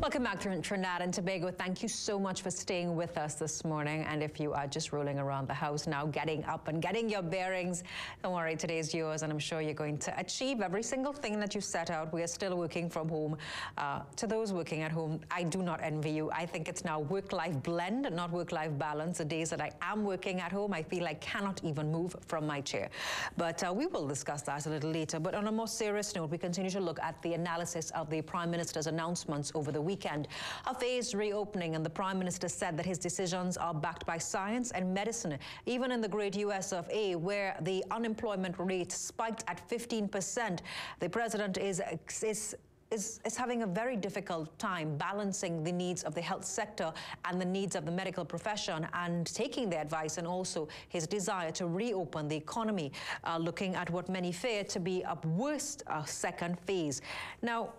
Welcome back to Trinidad and Tobago. Thank you so much for staying with us this morning. And if you are just rolling around the house now, getting up and getting your bearings, don't worry, today is yours. And I'm sure you're going to achieve every single thing that you set out. We are still working from home. Uh, to those working at home, I do not envy you. I think it's now work-life blend, not work-life balance. The days that I am working at home, I feel I cannot even move from my chair. But uh, we will discuss that a little later. But on a more serious note, we continue to look at the analysis of the Prime Minister's announcements over the weekend. A phased reopening, and the Prime Minister said that his decisions are backed by science and medicine. Even in the great US of A, where the unemployment rate spiked at 15%, the President is, is is, is, having a very difficult time balancing the needs of the health sector and the needs of the medical profession and taking their advice and also his desire to reopen the economy, uh, looking at what many fear to be a worst uh, second phase. Now,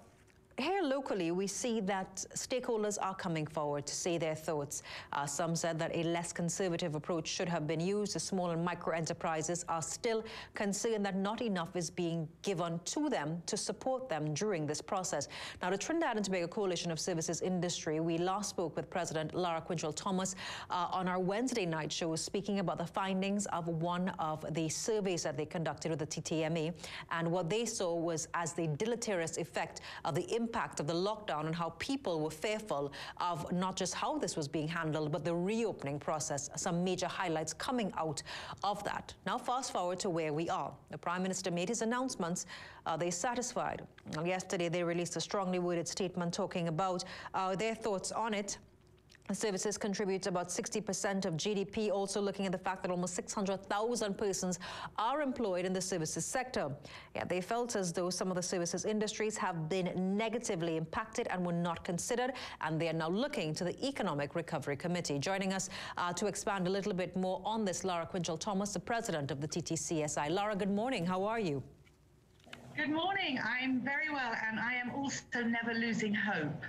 here locally, we see that stakeholders are coming forward to say their thoughts. Uh, some said that a less conservative approach should have been used. The small and micro enterprises are still concerned that not enough is being given to them to support them during this process. Now, the Trinidad and Tobago Coalition of Services Industry, we last spoke with President Lara Quentrall Thomas uh, on our Wednesday night show, speaking about the findings of one of the surveys that they conducted with the TTMA. And what they saw was as the deleterious effect of the impact impact of the lockdown and how people were fearful of not just how this was being handled, but the reopening process. Some major highlights coming out of that. Now, fast forward to where we are. The Prime Minister made his announcements. Are they satisfied? Yesterday, they released a strongly worded statement talking about uh, their thoughts on it. Services contributes about 60% of GDP, also looking at the fact that almost 600,000 persons are employed in the services sector. Yeah, they felt as though some of the services industries have been negatively impacted and were not considered, and they are now looking to the Economic Recovery Committee. Joining us uh, to expand a little bit more on this, Lara Quentrall Thomas, the president of the TTCSI. Lara, good morning. How are you? Good morning. I'm very well, and I am also never losing hope.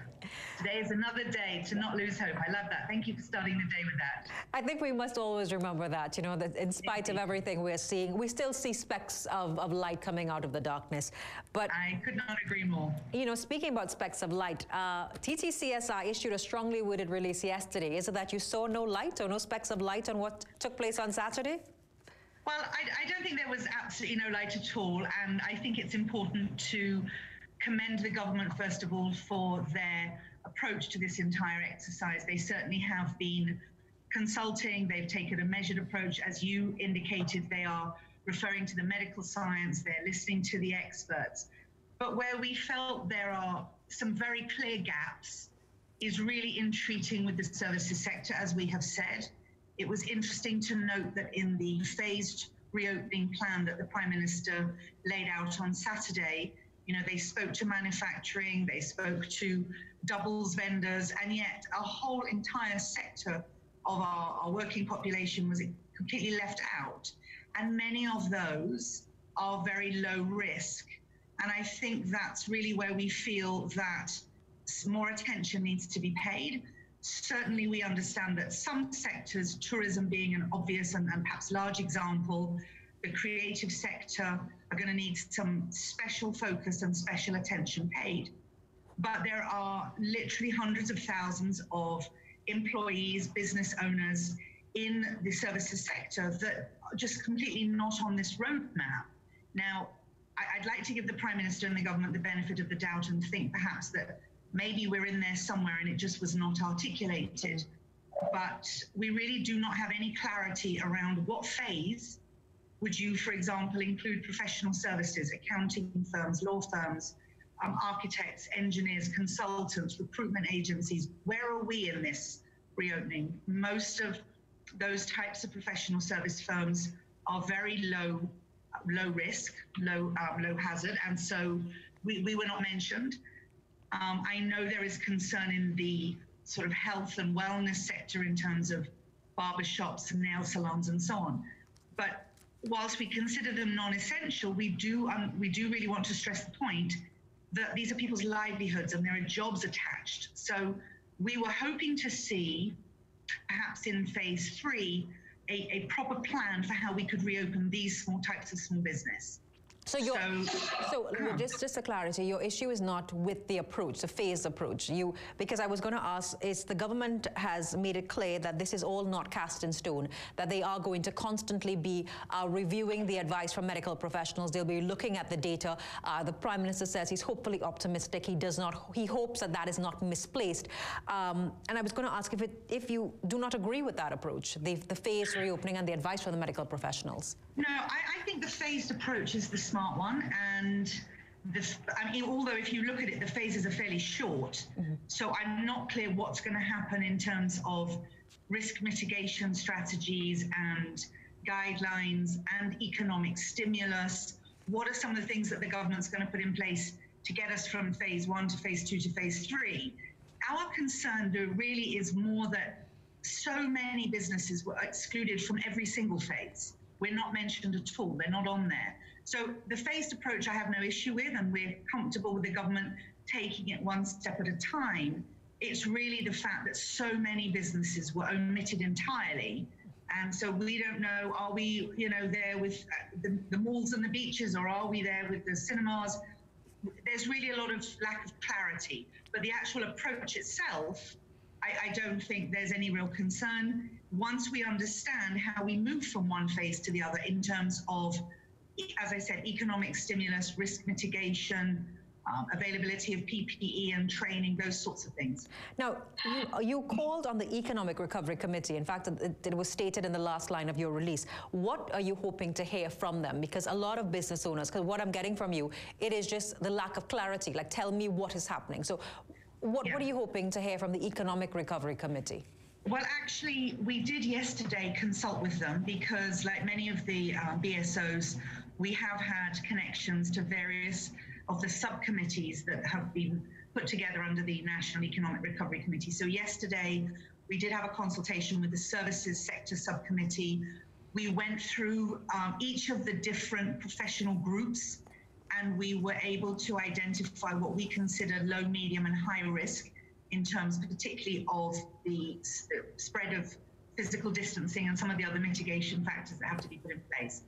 Today is another day to not lose hope. I love that. Thank you for starting the day with that. I think we must always remember that, you know, that in spite of everything we're seeing, we still see specks of, of light coming out of the darkness. But I could not agree more. You know, speaking about specks of light, uh, TTCSI issued a strongly worded release yesterday. Is it that you saw no light or no specks of light on what took place on Saturday? Well, I, I, don't think there was absolutely no light at all. And I think it's important to commend the government, first of all, for their approach to this entire exercise. They certainly have been consulting, they've taken a measured approach. As you indicated, they are referring to the medical science, they're listening to the experts. But where we felt there are some very clear gaps is really in treating with the services sector, as we have said. It was interesting to note that in the phased reopening plan that the Prime Minister laid out on Saturday, you know, they spoke to manufacturing, they spoke to doubles vendors, and yet a whole entire sector of our, our working population was completely left out. And many of those are very low risk. And I think that's really where we feel that more attention needs to be paid certainly we understand that some sectors, tourism being an obvious and, and perhaps large example, the creative sector are going to need some special focus and special attention paid. But there are literally hundreds of thousands of employees, business owners in the services sector that are just completely not on this roadmap. Now, I'd like to give the Prime Minister and the government the benefit of the doubt and think perhaps that maybe we're in there somewhere and it just was not articulated. But we really do not have any clarity around what phase would you, for example, include professional services, accounting firms, law firms, um, architects, engineers, consultants, recruitment agencies? Where are we in this reopening? Most of those types of professional service firms are very low, low risk, low, um, low hazard, and so we, we were not mentioned. Um, I know there is concern in the sort of health and wellness sector in terms of barbershops and nail salons and so on. But whilst we consider them non-essential, we do um, we do really want to stress the point that these are people's livelihoods and there are jobs attached. So we were hoping to see, perhaps in phase three, a, a proper plan for how we could reopen these small types of small business. So, your, so, so just just a clarity, your issue is not with the approach, the phased approach. You because I was going to ask, is the government has made it clear that this is all not cast in stone, that they are going to constantly be uh, reviewing the advice from medical professionals. They'll be looking at the data. Uh, the prime minister says he's hopefully optimistic. He does not. He hopes that that is not misplaced. Um, and I was going to ask if it, if you do not agree with that approach, the, the phased reopening and the advice from the medical professionals. No, I, I think the phased approach is the smart one. And this, I mean, although if you look at it, the phases are fairly short. Mm-hmm. So I'm not clear what's going to happen in terms of risk mitigation strategies and guidelines and economic stimulus. What are some of the things that the government's going to put in place to get us from phase one to phase two to phase three? Our concern, though, really is more that so many businesses were excluded from every single phase. We're not mentioned at all, they're not on there. So the phased approach I have no issue with, and we're comfortable with the government taking it one step at a time. It's really the fact that so many businesses were omitted entirely. And so we don't know, are we, you know, there with uh, the, the malls and the beaches, or are we there with the cinemas? There's really a lot of lack of clarity. But the actual approach itself, I, I don't think there's any real concern. Once we understand how we move from one phase to the other in terms of as I said, economic stimulus, risk mitigation, um, availability of PPE and training, those sorts of things. Now, you, you, called on the Economic Recovery Committee. In fact, it, it, was stated in the last line of your release. What are you hoping to hear from them? Because a lot of business owners, because what I'm getting from you, it is just the lack of clarity. Like, tell me what is happening. So, what, yeah. what are you hoping to hear from the Economic Recovery Committee? Well, actually, we did yesterday consult with them because, like many of the um, BSOs, we have had connections to various of the subcommittees that have been put together under the National Economic Recovery Committee. So, yesterday, we did have a consultation with the Services Sector Subcommittee. We went through um, each of the different professional groups and we were able to identify what we consider low, medium, and high risk in terms particularly of the spread of physical distancing and some of the other mitigation factors that have to be put in place.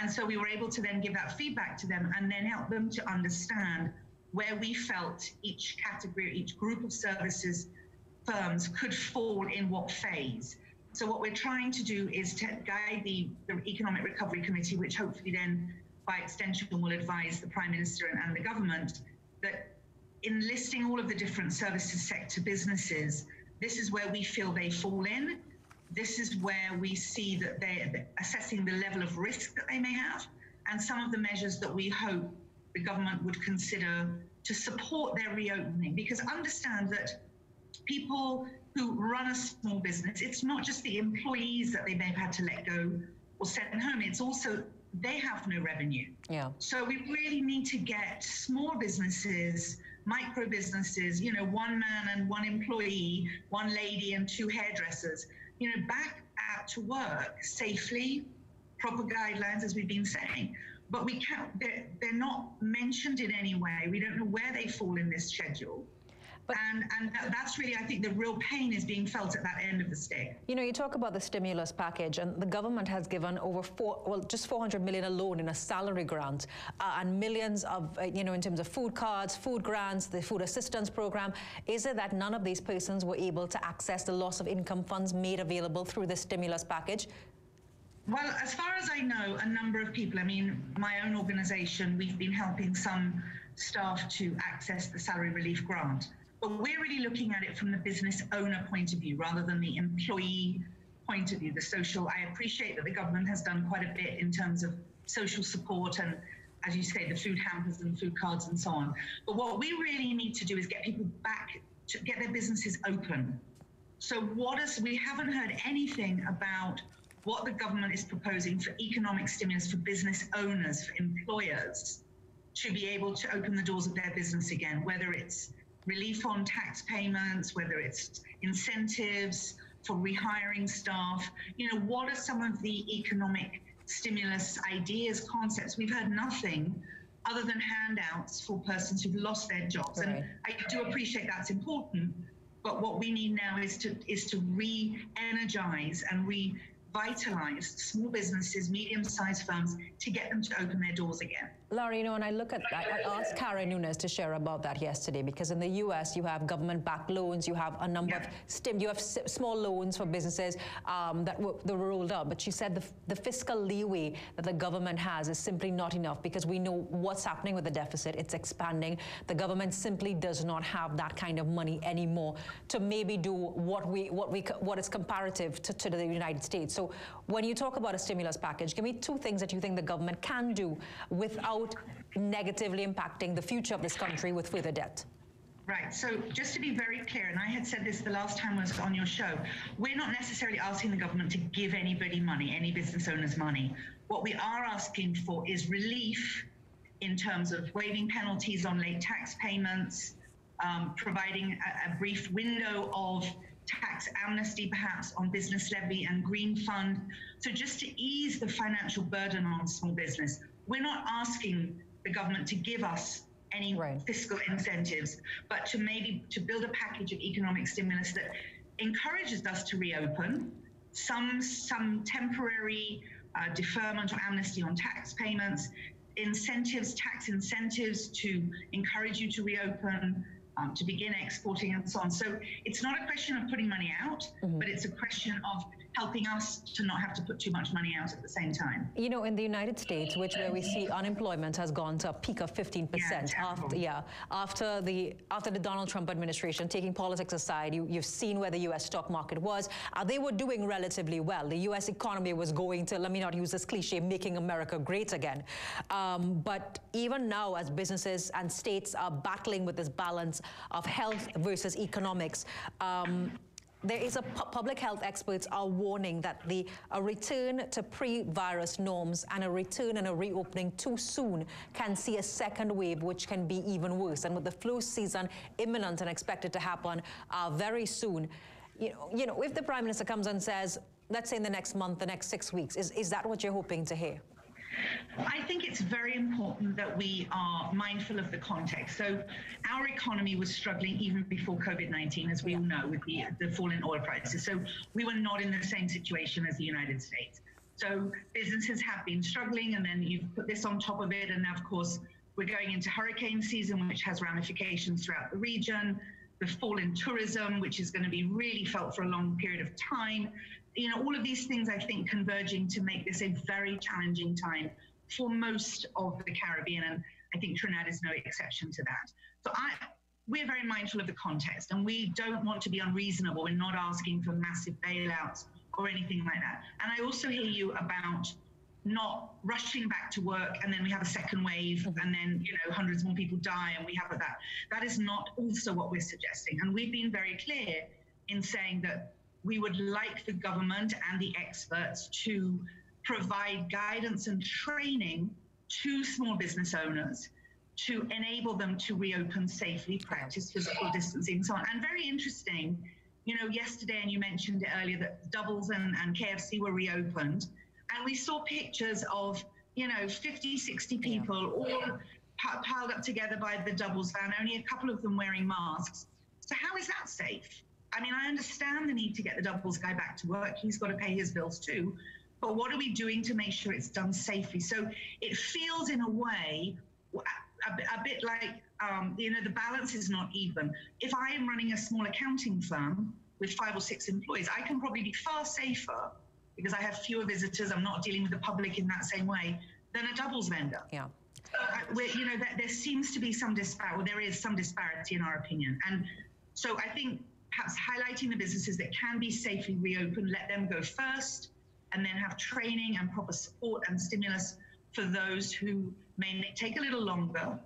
And so we were able to then give that feedback to them and then help them to understand where we felt each category, each group of services firms could fall in what phase. So what we're trying to do is to guide the, the Economic Recovery Committee, which hopefully then by extension will advise the Prime Minister and, and the government that in listing all of the different services sector businesses, this is where we feel they fall in. This is where we see that they're assessing the level of risk that they may have and some of the measures that we hope the government would consider to support their reopening. Because understand that people who run a small business, it's not just the employees that they may have had to let go or send home, it's also they have no revenue. Yeah. So we really need to get small businesses micro businesses, you know, one man and one employee, one lady and two hairdressers, you know, back out to work safely, proper guidelines, as we've been saying. But we can't, they're, they're not mentioned in any way. We don't know where they fall in this schedule. But, and and that's really, I think, the real pain is being felt at that end of the stick. You know, you talk about the stimulus package, and the government has given over four, well, just 400 million alone in a salary grant, uh, and millions of, uh, you know, in terms of food cards, food grants, the food assistance program. Is it that none of these persons were able to access the loss of income funds made available through the stimulus package? Well, as far as I know, a number of people, I mean, my own organisation, we've been helping some staff to access the salary relief grant. But we're really looking at it from the business owner point of view rather than the employee point of view, the social. I appreciate that the government has done quite a bit in terms of social support and, as you say, the food hampers and food cards and so on. But what we really need to do is get people back to get their businesses open. So, what is, we haven't heard anything about what the government is proposing for economic stimulus for business owners, for employers to be able to open the doors of their business again, whether it's relief on tax payments, whether it's incentives for rehiring staff. You know, what are some of the economic stimulus ideas, concepts? We've heard nothing other than handouts for persons who've lost their jobs. Right. And I do appreciate that's important, but what we need now is to is to re-energize and revitalize small businesses, medium-sized firms to get them to open their doors again. Laurie, you know, and I look at, I, I asked Karen Nunes to share about that yesterday because in the U.S. you have government-backed loans, you have a number yeah. of stim, you have small loans for businesses um, that, were, that were rolled out. But she said the, the fiscal leeway that the government has is simply not enough because we know what's happening with the deficit. It's expanding. The government simply does not have that kind of money anymore to maybe do what we what we what is comparative to, to the United States. So when you talk about a stimulus package, give me two things that you think the government can do without negatively impacting the future of this country with further debt. Right. So just to be very clear, and I had said this the last time I was on your show, we're not necessarily asking the government to give anybody money, any business owners money. What we are asking for is relief in terms of waiving penalties on late tax payments, um, providing a, a brief window of tax amnesty perhaps on business levy and green fund. So just to ease the financial burden on small business, we're not asking the government to give us any right. fiscal incentives, but to maybe to build a package of economic stimulus that encourages us to reopen, some some temporary uh, deferment or amnesty on tax payments, incentives, tax incentives to encourage you to reopen, um, to begin exporting and so on. So it's not a question of putting money out, mm-hmm. but it's a question of helping us to not have to put too much money out at the same time. You know, in the United States, which where we see unemployment has gone to a peak of 15% yeah, after yeah, after the after the Donald Trump administration, taking politics aside, you, have seen where the US stock market was. Uh, they were doing relatively well. The US economy was going to, let me not use this cliche, making America great again. Um, but even now, as businesses and states are battling with this balance of health versus economics, um, there is a public health experts are warning that the a return to pre-virus norms and a return and a reopening too soon can see a second wave which can be even worse. And with the flu season imminent and expected to happen uh, very soon you know, you know if the prime minister comes and says let's say in the next month the next six weeks is, is that what you're hoping to hear I think it's very important that we are mindful of the context. So, our economy was struggling even before COVID 19, as we all know, with the, the fall in oil prices. So, we were not in the same situation as the United States. So, businesses have been struggling, and then you've put this on top of it. And now, of course, we're going into hurricane season, which has ramifications throughout the region. The fall in tourism, which is going to be really felt for a long period of time you know, all of these things I think converging to make this a very challenging time for most of the Caribbean, and I think Trinidad is no exception to that. So I, we're very mindful of the context, and we don't want to be unreasonable. We're not asking for massive bailouts or anything like that. And I also hear you about not rushing back to work and then we have a second wave mm-hmm. and then you know hundreds more people die and we have that that is not also what we're suggesting and we've been very clear in saying that we would like the government and the experts to provide guidance and training to small business owners to enable them to reopen safely, practice physical distancing, so on. And very interesting, you know, yesterday, and you mentioned it earlier, that Doubles and, and KFC were reopened. And we saw pictures of, you know, 50, 60 people all piled up together by the Doubles van, only a couple of them wearing masks. So, how is that safe? I mean, I understand the need to get the doubles guy back to work. He's got to pay his bills too. But what are we doing to make sure it's done safely? So it feels, in a way, a, a bit like um, you know the balance is not even. If I am running a small accounting firm with five or six employees, I can probably be far safer because I have fewer visitors. I'm not dealing with the public in that same way than a doubles vendor. Yeah. Uh, you know, there, there seems to be some disparity. Well, there is some disparity in our opinion, and so I think perhaps highlighting the businesses that can be safely reopened, let them go first, and then have training and proper support and stimulus for those who may take a little longer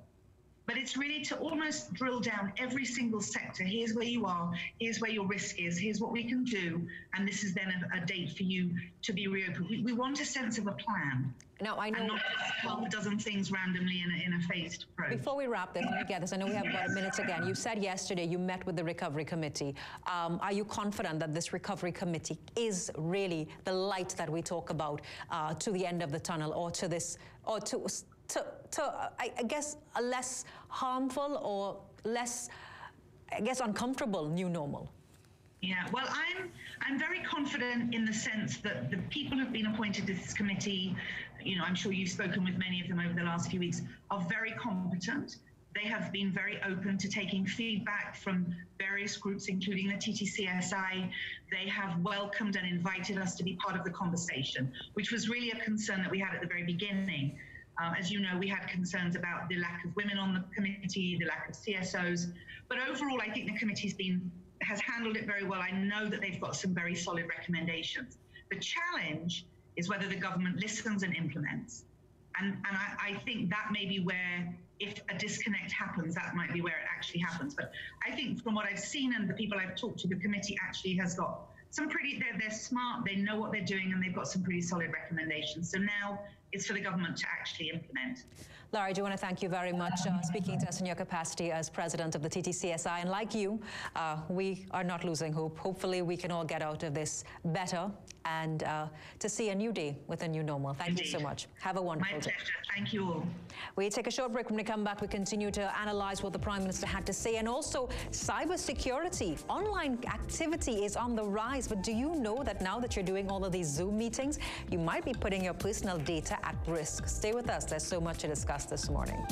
but it's really to almost drill down every single sector. Here's where you are, here's where your risk is, here's what we can do, and this is then a, a date for you to be reopened. We, we, want a sense of a plan. Now, I know. And not 12 dozen things randomly in a, in a phased approach. Before we wrap this, let me get this. I know we have about a minute again. You said yesterday you met with the recovery committee. Um, are you confident that this recovery committee is really the light that we talk about uh, to the end of the tunnel or to this, or to to, to uh, I, I guess, a less harmful or less, I guess, uncomfortable new normal? Yeah, well, I'm I'm very confident in the sense that the people who've been appointed to this committee, you know, I'm sure you've spoken with many of them over the last few weeks, are very competent. They have been very open to taking feedback from various groups, including the TTCSI. They have welcomed and invited us to be part of the conversation, which was really a concern that we had at the very beginning. Um, as you know, we had concerns about the lack of women on the committee, the lack of CSOs. But overall, I think the committee's been has handled it very well. I know that they've got some very solid recommendations. The challenge is whether the government listens and implements. And, and I, I think that may be where, if a disconnect happens, that might be where it actually happens. But I think from what I've seen and the people I've talked to, the committee actually has got some pretty, they're, they're smart, they know what they're doing, and they've got some pretty solid recommendations. So now it's for the government to actually implement. Laura, I do want to thank you very much uh, speaking to us in your capacity as president of the TTCSI. And like you, uh, we are not losing hope. Hopefully, we can all get out of this better and uh, to see a new day with a new normal. Thank Indeed. you so much. Have a wonderful My day. pleasure. Thank you all. We take a short break. When we come back, we continue to analyze what the Prime Minister had to say and also cybersecurity. Online activity is on the rise, but do you know that now that you're doing all of these Zoom meetings, you might be putting your personal data at risk? Stay with us. There's so much to discuss this morning.